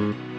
Mm-hmm.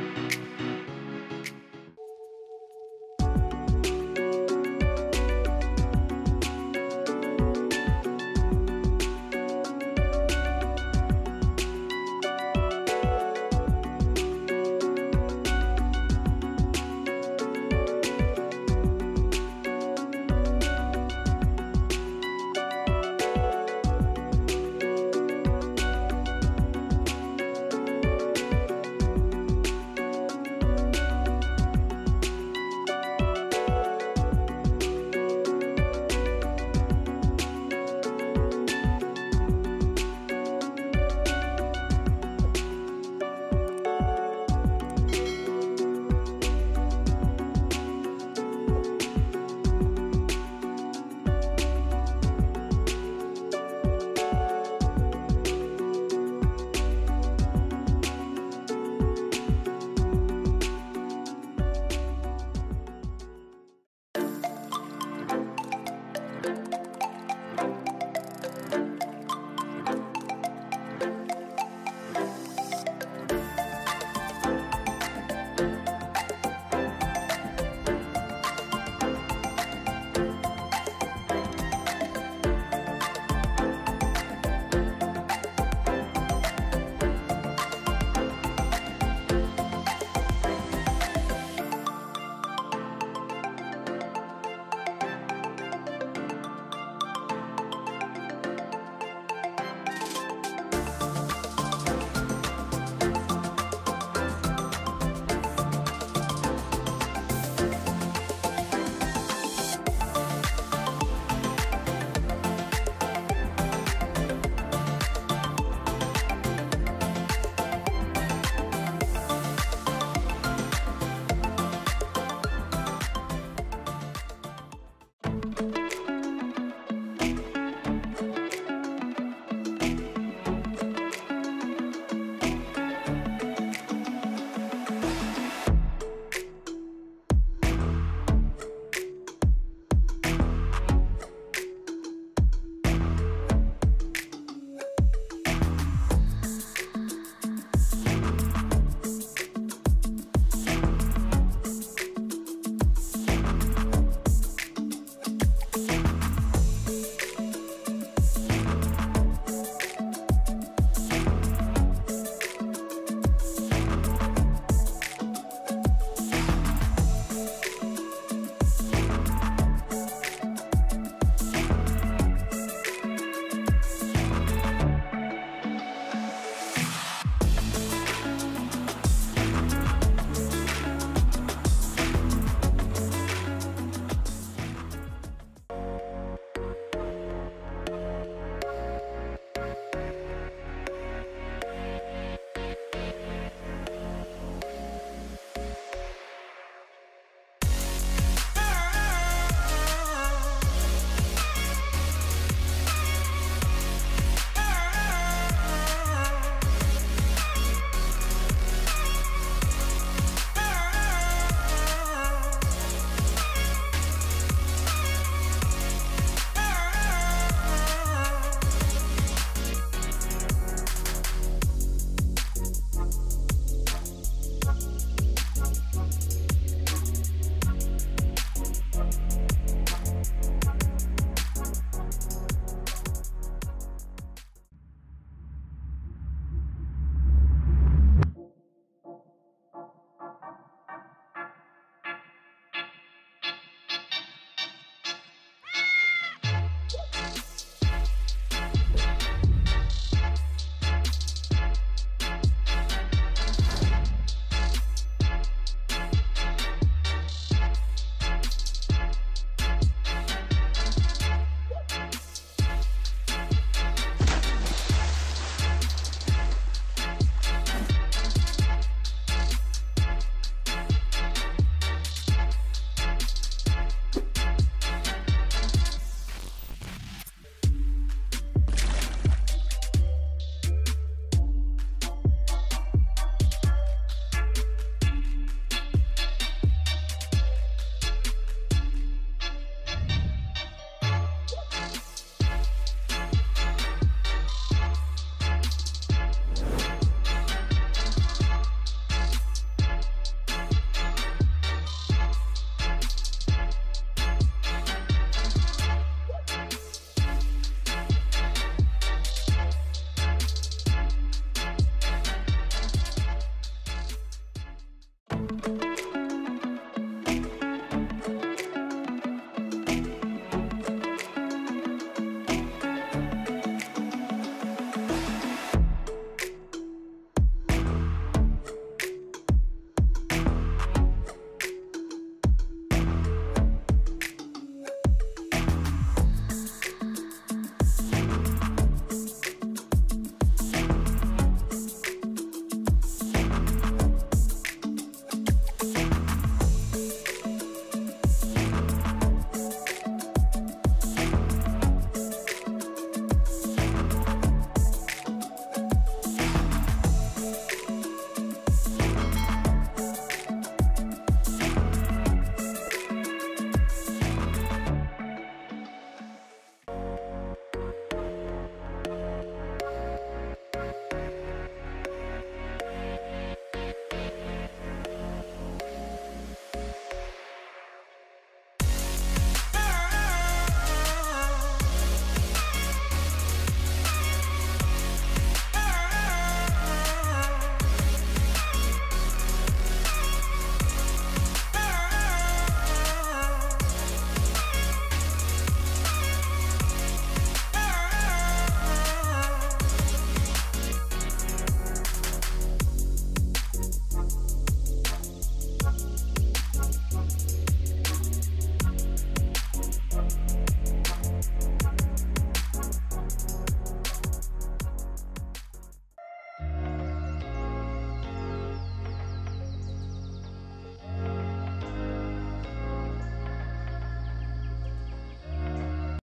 Bye.